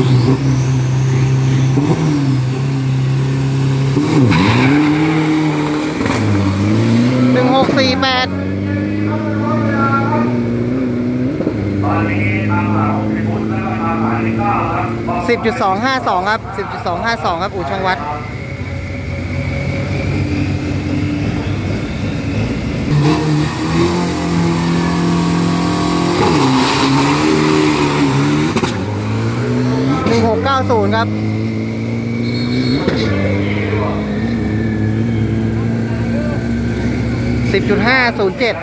หนึ่งหกสี่แปดสิบจุดสองห้าสองครับสิบจุดสองห้าสองครับ อู่ช่องวัด 90 ครับสิบจุดห้าศูนย์เจ็ด